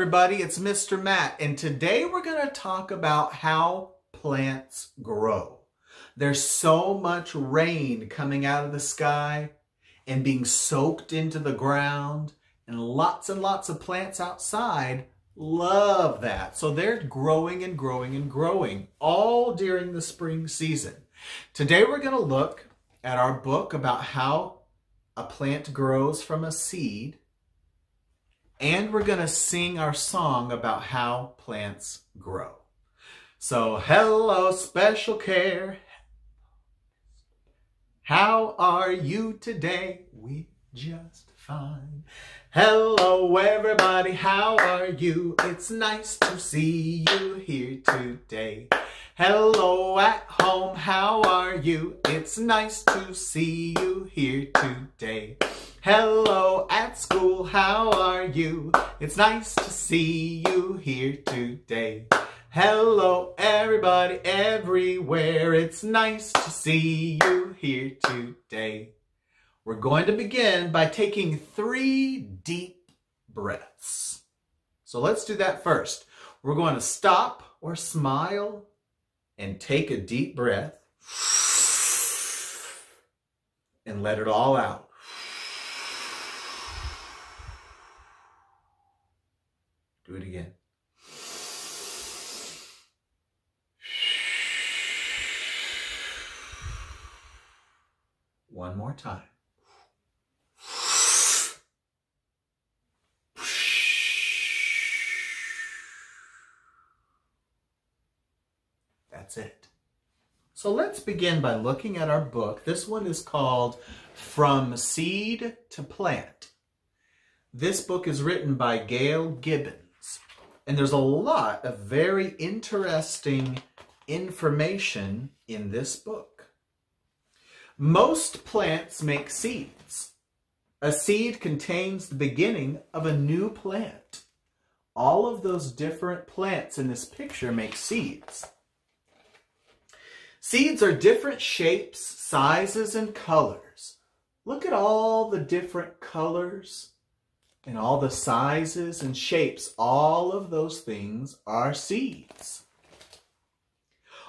everybody, it's Mr. Matt, and today we're going to talk about how plants grow. There's so much rain coming out of the sky and being soaked into the ground, and lots and lots of plants outside love that. So they're growing and growing and growing all during the spring season. Today we're going to look at our book about how a plant grows from a seed and we're going to sing our song about how plants grow. So, hello, special care. How are you today? We just fine. Hello, everybody. How are you? It's nice to see you here today. Hello at home. How are you? It's nice to see you here today. Hello at school, how are you? It's nice to see you here today. Hello everybody everywhere, it's nice to see you here today. We're going to begin by taking three deep breaths. So let's do that first. We're going to stop or smile and take a deep breath and let it all out. Do it again. One more time. That's it. So let's begin by looking at our book. This one is called From Seed to Plant. This book is written by Gail Gibbons. And there's a lot of very interesting information in this book. Most plants make seeds. A seed contains the beginning of a new plant. All of those different plants in this picture make seeds. Seeds are different shapes, sizes, and colors. Look at all the different colors and all the sizes and shapes, all of those things are seeds.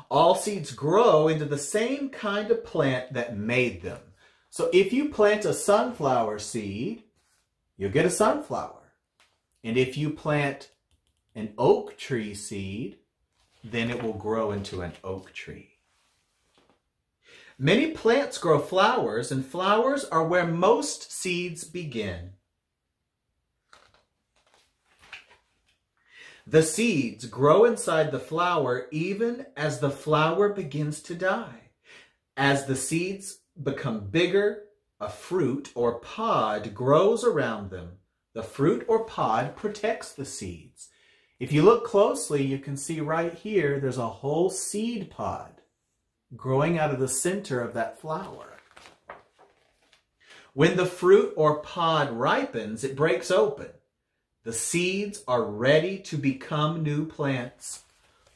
All seeds grow into the same kind of plant that made them. So if you plant a sunflower seed, you'll get a sunflower. And if you plant an oak tree seed, then it will grow into an oak tree. Many plants grow flowers, and flowers are where most seeds begin. The seeds grow inside the flower even as the flower begins to die. As the seeds become bigger, a fruit or pod grows around them. The fruit or pod protects the seeds. If you look closely, you can see right here, there's a whole seed pod growing out of the center of that flower. When the fruit or pod ripens, it breaks open. The seeds are ready to become new plants.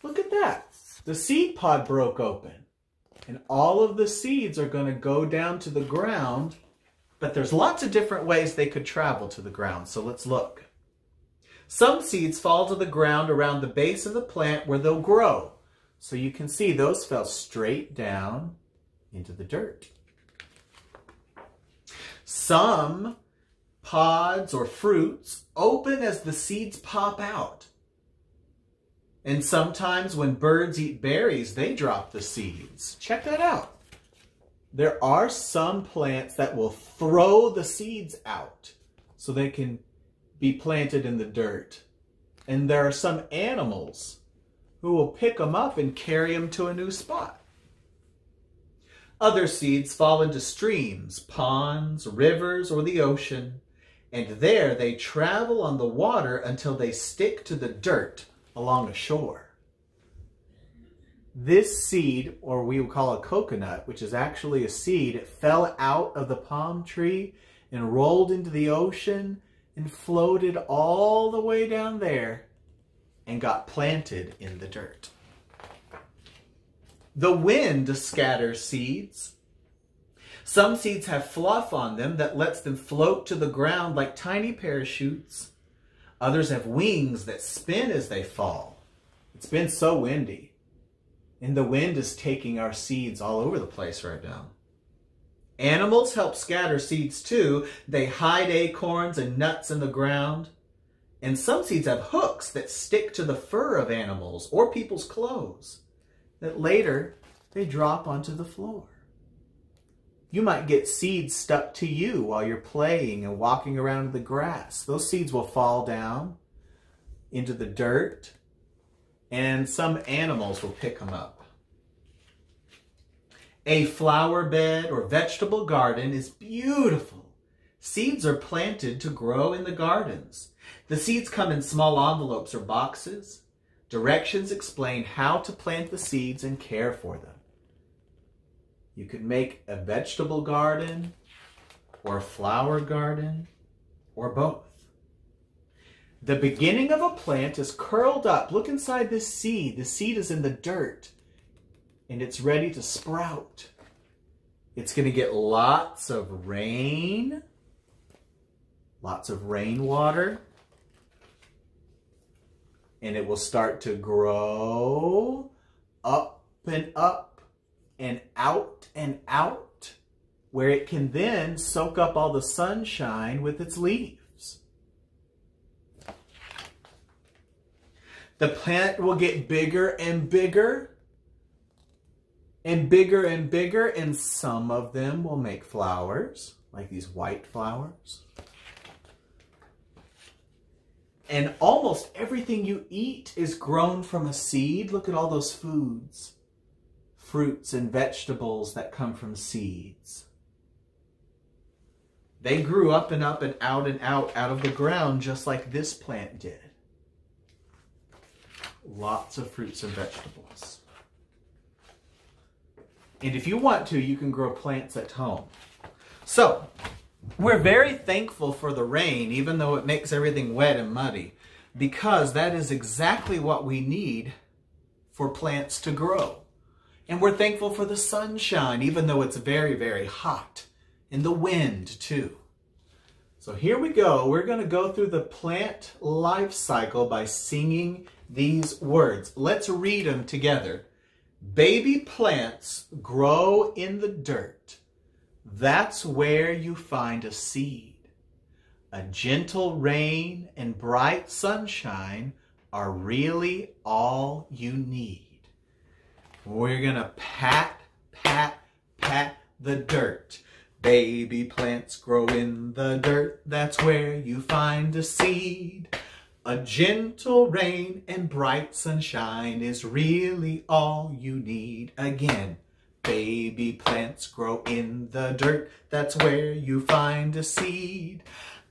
Look at that. The seed pod broke open. And all of the seeds are going to go down to the ground. But there's lots of different ways they could travel to the ground. So let's look. Some seeds fall to the ground around the base of the plant where they'll grow. So you can see those fell straight down into the dirt. Some pods or fruits open as the seeds pop out. And sometimes when birds eat berries, they drop the seeds. Check that out. There are some plants that will throw the seeds out so they can be planted in the dirt. And there are some animals who will pick them up and carry them to a new spot. Other seeds fall into streams, ponds, rivers, or the ocean and there they travel on the water until they stick to the dirt along a shore. This seed, or we would call a coconut, which is actually a seed, fell out of the palm tree and rolled into the ocean and floated all the way down there and got planted in the dirt. The wind scatters seeds some seeds have fluff on them that lets them float to the ground like tiny parachutes. Others have wings that spin as they fall. It's been so windy. And the wind is taking our seeds all over the place right now. Animals help scatter seeds too. They hide acorns and nuts in the ground. And some seeds have hooks that stick to the fur of animals or people's clothes that later they drop onto the floor. You might get seeds stuck to you while you're playing and walking around in the grass. Those seeds will fall down into the dirt and some animals will pick them up. A flower bed or vegetable garden is beautiful. Seeds are planted to grow in the gardens. The seeds come in small envelopes or boxes. Directions explain how to plant the seeds and care for them. You could make a vegetable garden or a flower garden or both. The beginning of a plant is curled up. Look inside this seed. The seed is in the dirt and it's ready to sprout. It's going to get lots of rain, lots of rainwater, and it will start to grow up and up and out and out where it can then soak up all the sunshine with its leaves. The plant will get bigger and bigger and bigger and bigger, and some of them will make flowers, like these white flowers. And almost everything you eat is grown from a seed. Look at all those foods, fruits and vegetables that come from seeds. They grew up and up and out and out out of the ground just like this plant did. Lots of fruits and vegetables. And if you want to, you can grow plants at home. So, we're very thankful for the rain, even though it makes everything wet and muddy, because that is exactly what we need for plants to grow. And we're thankful for the sunshine, even though it's very, very hot, and the wind too. So here we go. We're going to go through the plant life cycle by singing these words. Let's read them together. Baby plants grow in the dirt. That's where you find a seed. A gentle rain and bright sunshine are really all you need. We're going to pat, pat, pat the dirt. Baby plants grow in the dirt. That's where you find a seed. A gentle rain and bright sunshine is really all you need. Again, baby plants grow in the dirt. That's where you find a seed.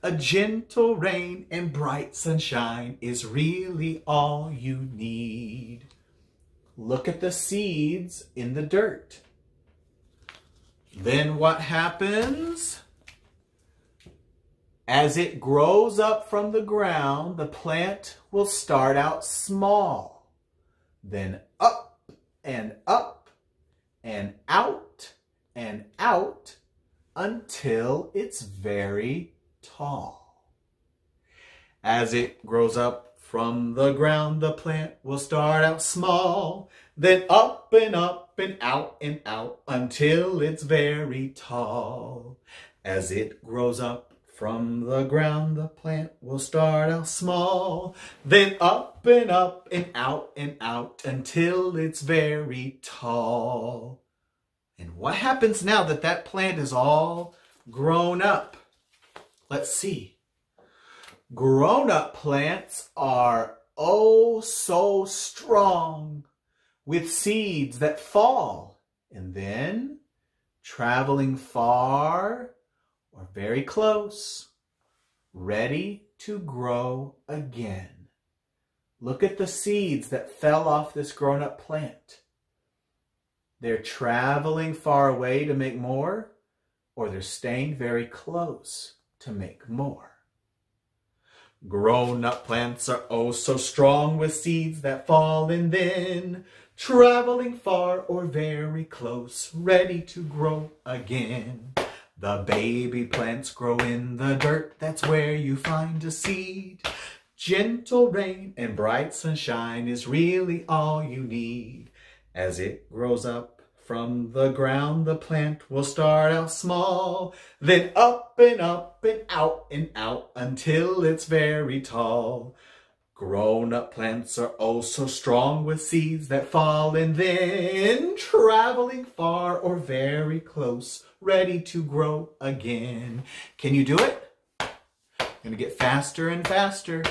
A gentle rain and bright sunshine is really all you need. Look at the seeds in the dirt. Then what happens? As it grows up from the ground, the plant will start out small, then up and up and out and out until it's very tall. As it grows up from the ground, the plant will start out small, then up and up and out and out until it's very tall. As it grows up from the ground, the plant will start out small, then up and up and out and out until it's very tall. And what happens now that that plant is all grown up? Let's see. Grown up plants are oh so strong with seeds that fall and then traveling far or very close, ready to grow again. Look at the seeds that fell off this grown up plant. They're traveling far away to make more, or they're staying very close to make more. Grown up plants are oh so strong with seeds that fall and then traveling far or very close, ready to grow again. The baby plants grow in the dirt, that's where you find a seed. Gentle rain and bright sunshine is really all you need. As it grows up from the ground, the plant will start out small, then up and up and out and out until it's very tall. Grown-up plants are oh so strong with seeds that fall and then traveling far or very close, ready to grow again. Can you do it? Gonna get faster and faster.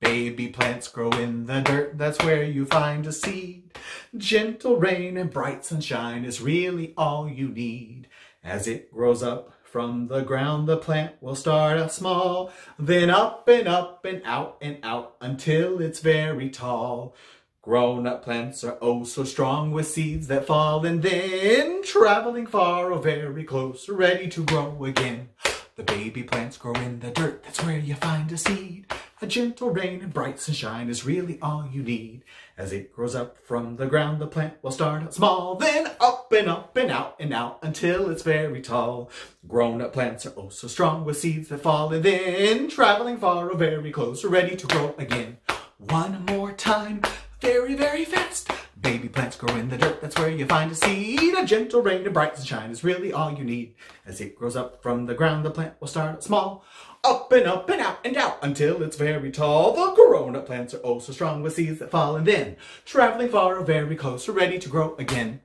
Baby plants grow in the dirt, that's where you find a seed. Gentle rain and bright sunshine is really all you need. As it grows up from the ground, the plant will start out small, then up and up and out and out until it's very tall. Grown-up plants are oh so strong with seeds that fall and then traveling far or very close, ready to grow again. The baby plants grow in the dirt, that's where you find a seed. A gentle rain and bright sunshine is really all you need. As it grows up from the ground, the plant will start out small, then up and up and out and out until it's very tall. Grown-up plants are oh so strong with seeds that fall and then traveling far or very close, ready to grow again. One more time, very, very fast. Baby plants grow in the dirt, that's where you find a seed. A gentle rain and bright sunshine is really all you need. As it grows up from the ground, the plant will start small. Up and up and out and out until it's very tall. The grown-up plants are oh so strong with seeds that fall and then traveling far or very close, are ready to grow again.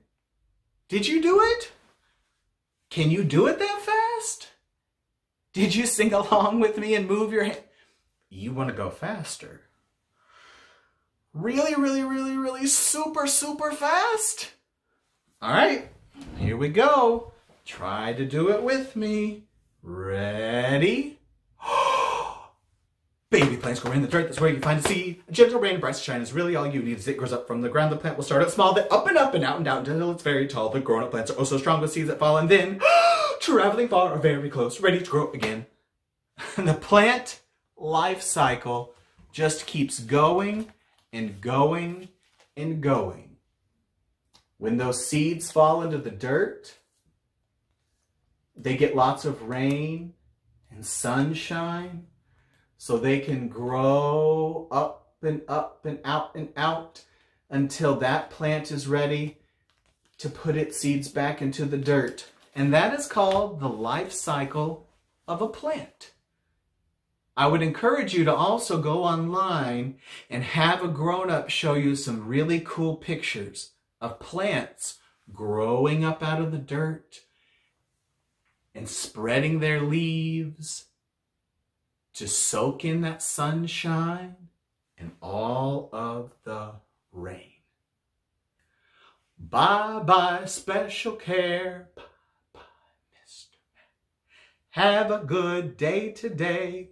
Did you do it? Can you do it that fast? Did you sing along with me and move your hand? You want to go faster really, really, really, really super, super fast. All right, here we go. Try to do it with me. Ready? Baby plants grow in the dirt, that's where you find a seed. A gentle rain and bright sunshine is really all you need as it grows up from the ground. The plant will start out small, then up and up and out and out until it's very tall. The grown-up plants are also strong with seeds that fall and then traveling far or very close, ready to grow again. the plant life cycle just keeps going and going and going. When those seeds fall into the dirt, they get lots of rain and sunshine so they can grow up and up and out and out until that plant is ready to put its seeds back into the dirt. And that is called the life cycle of a plant. I would encourage you to also go online and have a grown-up show you some really cool pictures of plants growing up out of the dirt and spreading their leaves to soak in that sunshine and all of the rain. Bye-bye special care. Bye-bye, Mr. Have a good day today.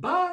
Bye.